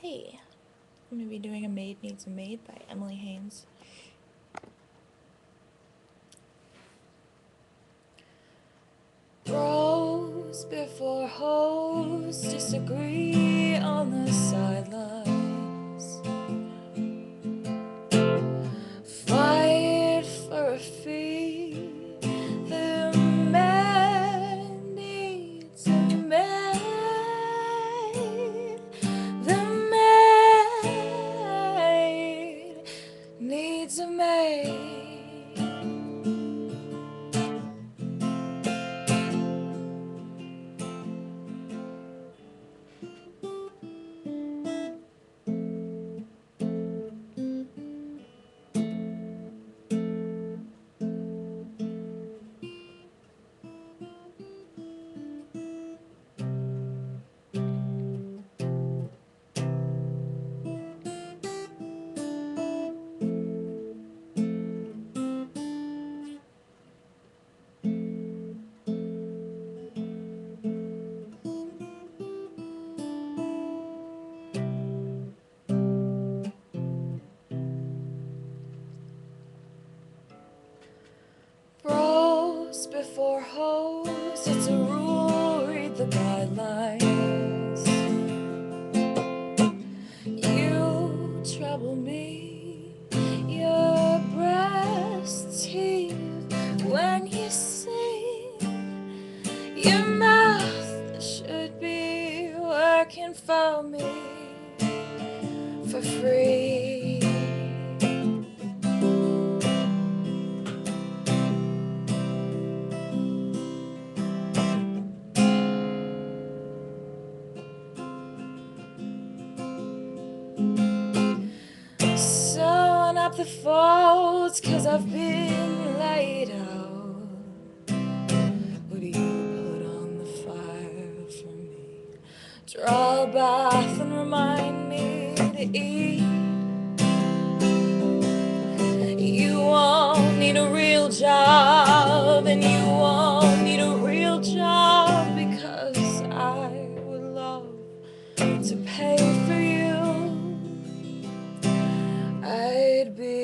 Hey, I'm gonna be doing A Maid Needs a Maid by Emily Haines. Bros before hoes disagree on the sidelines. Before hoes, it's a rule, read the guidelines. You trouble me, your breasts heave when you sing. Your mouth should be working for me for free. Up the folds, cause I've been laid out. Do you put on the fire for me? Draw a bath and remind me to eat. You won't need a real job, and you won't need a real job because I would love to pay for you. I'd be